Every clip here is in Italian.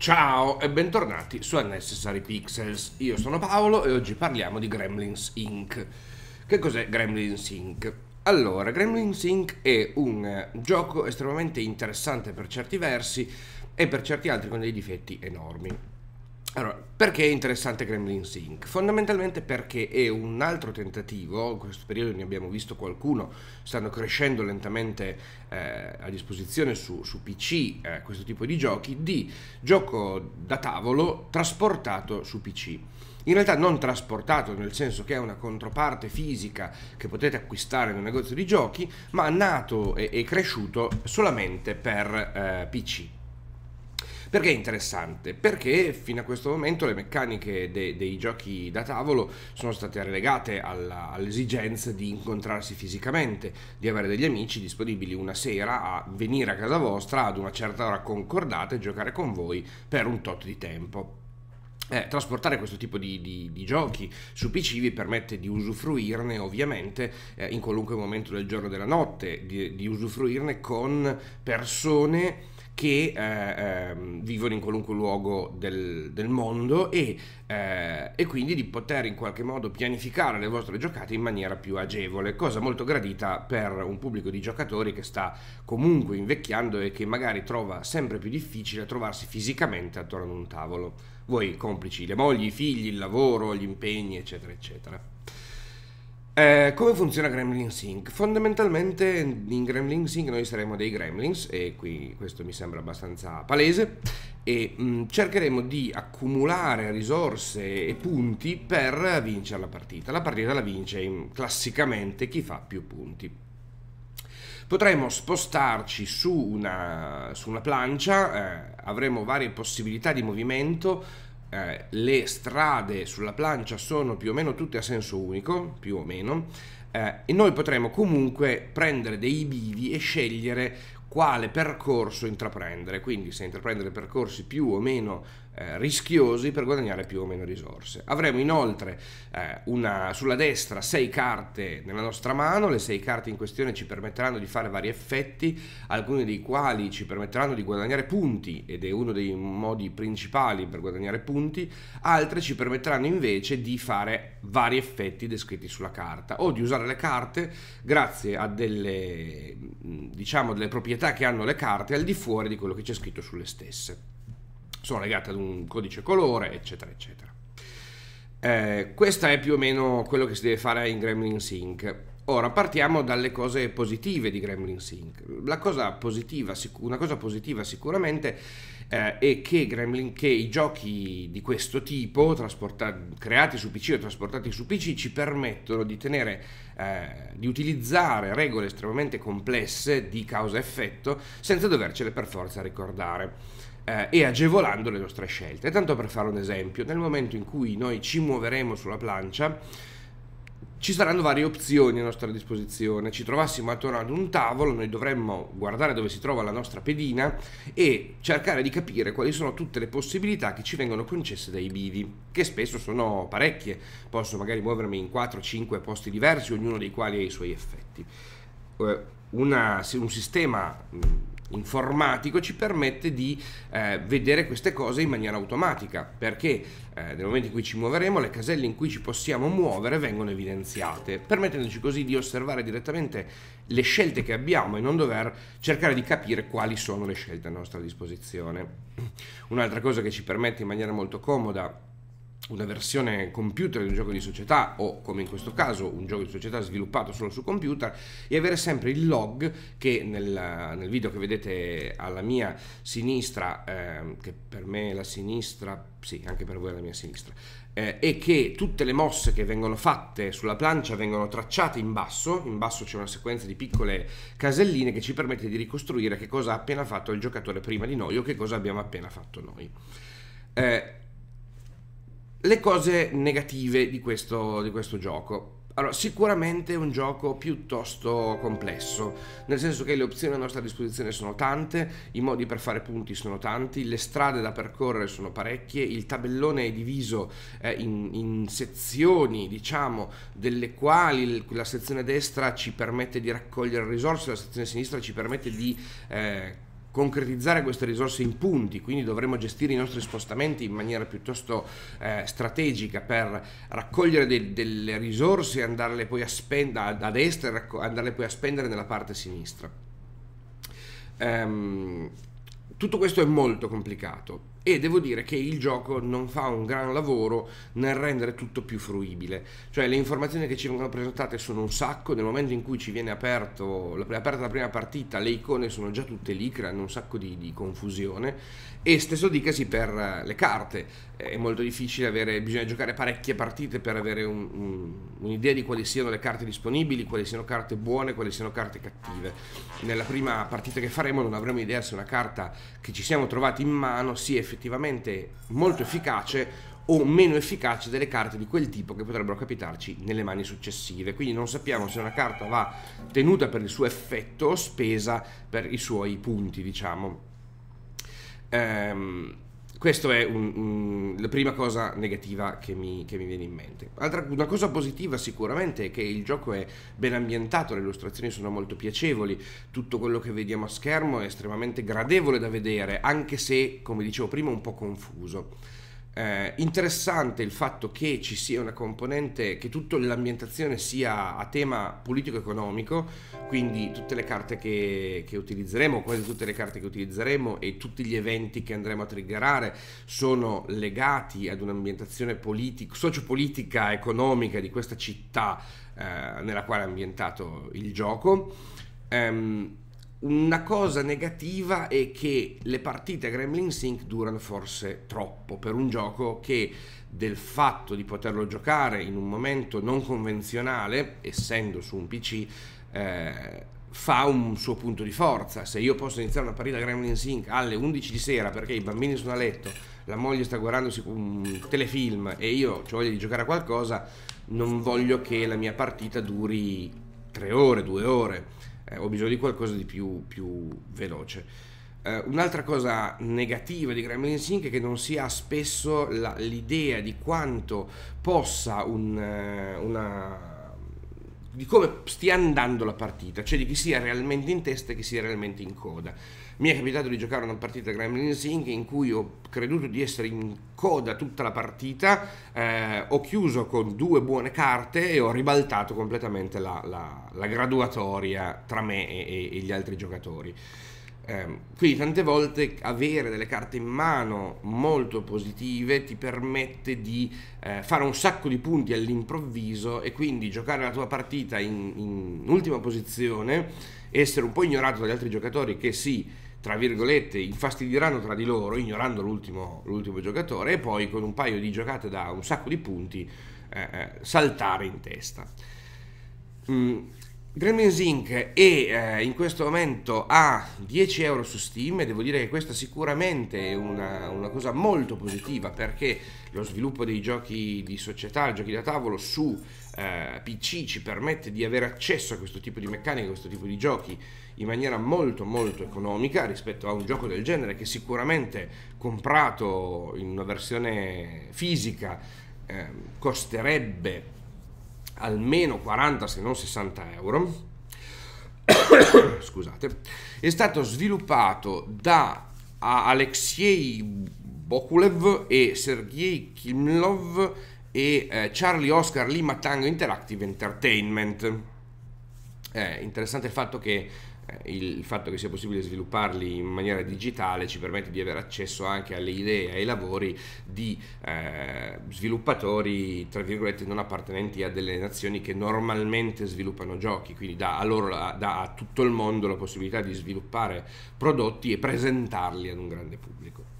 Ciao e bentornati su Unnecessary Pixels. Io sono Paolo e oggi parliamo di Gremlins Inc. Che cos'è Gremlins Inc? Allora, Gremlins Inc. è un gioco estremamente interessante per certi versi e per certi altri con dei difetti enormi. Allora, perché è interessante Gremlins Inc? Fondamentalmente perché è un altro tentativo, in questo periodo ne abbiamo visto qualcuno, stanno crescendo lentamente eh, a disposizione su, su PC eh, questo tipo di giochi, di gioco da tavolo trasportato su PC. In realtà non trasportato nel senso che è una controparte fisica che potete acquistare nel negozio di giochi, ma nato e, e cresciuto solamente per eh, PC. Perché è interessante? Perché fino a questo momento le meccaniche de- dei giochi da tavolo sono state relegate all'esigenza di incontrarsi fisicamente, di avere degli amici disponibili una sera a venire a casa vostra ad una certa ora concordata e giocare con voi per un tot di tempo. Eh, trasportare questo tipo di, di, di, giochi su PC vi permette di usufruirne ovviamente eh, in qualunque momento del giorno e della notte, di, di usufruirne con persone che eh, eh, vivono in qualunque luogo del, del mondo e, eh, e, quindi di poter in qualche modo pianificare le vostre giocate in maniera più agevole, cosa molto gradita per un pubblico di giocatori che sta comunque invecchiando e che magari trova sempre più difficile trovarsi fisicamente attorno ad un tavolo. Voi complici, le mogli, i figli, il lavoro, gli impegni, eccetera, eccetera. Eh, come funziona Gremlin Sync? Fondamentalmente in Gremlin Sync noi saremo dei gremlins e qui questo mi sembra abbastanza palese e mh, mm, cercheremo di accumulare risorse e punti per vincere la partita. La partita la vince in, classicamente chi fa più punti. Potremo spostarci su una, su una plancia, eh, avremo varie possibilità di movimento, eh, le strade sulla plancia sono più o meno tutte a senso unico, più o meno, eh, e noi potremo comunque prendere dei bivi e scegliere quale percorso intraprendere, quindi se intraprendere percorsi più o meno eh, rischiosi per guadagnare più o meno risorse. Avremo inoltre eh, una, sulla destra sei carte nella nostra mano, le sei carte in questione ci permetteranno di fare vari effetti, alcuni dei quali ci permetteranno di guadagnare punti ed è uno dei modi principali per guadagnare punti, altre ci permetteranno invece di fare vari effetti descritti sulla carta o di usare le carte grazie a delle, diciamo, delle proprietà che hanno le carte al di fuori di quello che c'è scritto sulle stesse sono legate ad un codice colore, eccetera, eccetera. Eh, questo è più o meno quello che si deve fare in Gremlin Sync. Ora partiamo dalle cose positive di Gremlin Sync. Cosa positiva, una cosa positiva sicuramente eh, è che, Gremlin, che, i giochi di questo tipo, creati su PC o trasportati su PC, ci permettono di, tenere, eh, di utilizzare regole estremamente complesse di causa-effetto senza dovercele per forza ricordare eh, e agevolando le nostre scelte. Tanto per fare un esempio, nel momento in cui noi ci muoveremo sulla plancia, ci saranno varie opzioni a nostra disposizione. Ci trovassimo attorno ad un tavolo, noi dovremmo guardare dove si trova la nostra pedina e cercare di capire quali sono tutte le possibilità che ci vengono concesse dai bivi, che spesso sono parecchie. Posso magari muovermi in 4-5 posti diversi, ognuno dei quali ha i suoi effetti. Eh, una, un sistema informatico ci permette di eh, vedere queste cose in maniera automatica perché eh, nel momento in cui ci muoveremo le caselle in cui ci possiamo muovere vengono evidenziate permettendoci così di osservare direttamente le scelte che abbiamo e non dover cercare di capire quali sono le scelte a nostra disposizione. Un'altra cosa che ci permette in maniera molto comoda una versione computer di un gioco di società o come in questo caso un gioco di società sviluppato solo su computer e avere sempre il log che nel, nel video che vedete alla mia sinistra, eh, che per me è la sinistra, sì anche per voi è la mia sinistra, eh, e che tutte le mosse che vengono fatte sulla plancia vengono tracciate in basso, in basso c'è una sequenza di piccole caselline che ci permette di ricostruire che cosa ha appena fatto il giocatore prima di noi o che cosa abbiamo appena fatto noi. Eh, le cose negative di questo, di questo gioco. Allora, sicuramente è un gioco piuttosto complesso, nel senso che le opzioni a nostra disposizione sono tante, i modi per fare punti sono tanti, le strade da percorrere sono parecchie, il tabellone è diviso eh, in, in, sezioni, diciamo, delle quali la sezione destra ci permette di raccogliere risorse, la sezione sinistra ci permette di... Eh, concretizzare queste risorse in punti, quindi dovremo gestire i nostri spostamenti in maniera piuttosto eh, strategica per raccogliere de- delle risorse e andarle poi a spendere a destra e racco- andarle poi a spendere nella parte sinistra. Um, tutto questo è molto complicato e devo dire che il gioco non fa un gran lavoro nel rendere tutto più fruibile, cioè le informazioni che ci vengono presentate sono un sacco, nel momento in cui ci viene aperto, aperta la prima partita le icone sono già tutte lì, creano un sacco di, di confusione. E stesso dicasi per eh, le carte, è molto difficile avere, bisogna giocare parecchie partite per avere un, un, un'idea di quali siano le carte disponibili, quali siano carte buone, quali siano carte cattive. Nella prima partita che faremo non avremo idea se una carta che ci siamo trovati in mano sia effettivamente molto efficace o meno efficace delle carte di quel tipo che potrebbero capitarci nelle mani successive. Quindi non sappiamo se una carta va tenuta per il suo effetto o spesa per i suoi punti, diciamo. Ehm, questa è un, un, la prima cosa negativa che mi, che mi viene in mente. Altra, una cosa positiva sicuramente è che il gioco è ben ambientato, le illustrazioni sono molto piacevoli, tutto quello che vediamo a schermo è estremamente gradevole da vedere, anche se, come dicevo prima, un po' confuso. Eh, interessante il fatto che ci sia una componente, che tutta l'ambientazione sia a tema politico-economico, quindi tutte le carte che, che, utilizzeremo, quasi tutte le carte che utilizzeremo e tutti gli eventi che andremo a triggerare sono legati ad un'ambientazione politica, sociopolitica, economica di questa città eh, nella quale è ambientato il gioco. Um, una cosa negativa è che le partite a Gremlin Sync durano forse troppo per un gioco che del fatto di poterlo giocare in un momento non convenzionale, essendo su un PC, eh, fa un suo punto di forza. Se io posso iniziare una partita a Gremlin Sync alle 11 di sera perché i bambini sono a letto, la moglie sta guardandosi un telefilm e io ho voglia di giocare a qualcosa, non voglio che la mia partita duri 3 ore, 2 ore eh, ho bisogno di qualcosa di più, più veloce. Uh, un'altra cosa negativa di Gremlin Sync è che non si ha spesso la, l'idea di quanto possa un, uh, una di come stia andando la partita, cioè di chi sia realmente in testa e chi sia realmente in coda. Mi è capitato di giocare una partita Gremlin Sync in cui ho creduto di essere in coda tutta la partita, eh, ho chiuso con due buone carte e ho ribaltato completamente la, la, la graduatoria tra me e, e, gli altri giocatori. Eh, quindi tante volte avere delle carte in mano molto positive ti permette di eh, fare un sacco di punti all'improvviso e quindi giocare la tua partita in, in ultima posizione, essere un po' ignorato dagli altri giocatori che sì, tra virgolette, infastidiranno tra di loro, ignorando l'ultimo, l'ultimo giocatore, e poi con un paio di giocate da un sacco di punti eh, eh saltare in testa. Mm. Gremlins Inc. è eh, in questo momento a 10 euro su Steam e devo dire che questa sicuramente è una, una, cosa molto positiva perché lo sviluppo dei giochi di società, giochi da tavolo su eh, PC ci permette di avere accesso a questo tipo di meccaniche, a questo tipo di giochi in maniera molto molto economica rispetto a un gioco del genere che sicuramente comprato in una versione fisica eh, costerebbe almeno 40 se non 60 euro. Scusate. È stato sviluppato da Alexei Bokulev e Sergei Kimlov e eh, Charlie Oscar Lima Tango Interactive Entertainment. Eh, interessante il fatto che il fatto che sia possibile svilupparli in maniera digitale ci permette di avere accesso anche alle idee ai lavori di eh, sviluppatori tra virgolette non appartenenti a delle nazioni che normalmente sviluppano giochi. Quindi dà a, loro, dà a tutto il mondo la possibilità di sviluppare prodotti e presentarli ad un grande pubblico.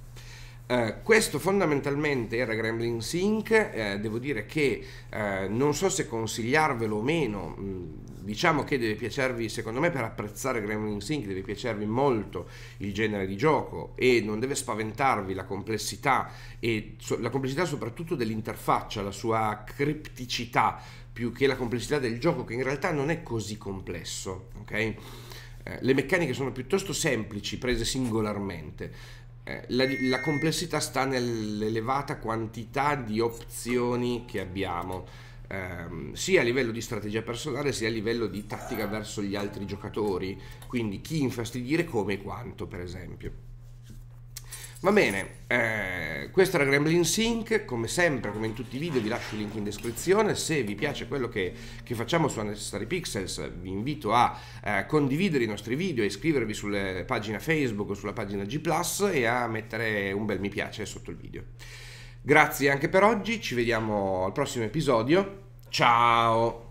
Uh, questo fondamentalmente era Gremlin Sync, uh, devo dire che uh, non so se consigliarvelo o meno, mm, diciamo che deve piacervi, secondo me per apprezzare Gremlin Sync deve piacervi molto il genere di gioco e non deve spaventarvi la complessità e la complessità soprattutto dell'interfaccia, la sua cripticità più che la complessità del gioco che in realtà non è così complesso, ok? le meccaniche sono piuttosto semplici prese singolarmente eh, la, la, complessità sta nell'elevata quantità di opzioni che abbiamo. Ehm, sia a livello di strategia personale sia a livello di tattica verso gli altri giocatori, quindi chi infastidire come e quanto per esempio. Va bene, eh, questo era Gremlin Sync, come sempre, come in tutti i video vi lascio il link in descrizione, se vi piace quello che, che facciamo su Unnecessary Pixels vi invito a eh, condividere i nostri video, a iscrivervi sulle pagine Facebook o sulla pagina G ⁇ e a mettere un bel mi piace sotto il video. Grazie anche per oggi, ci vediamo al prossimo episodio, ciao!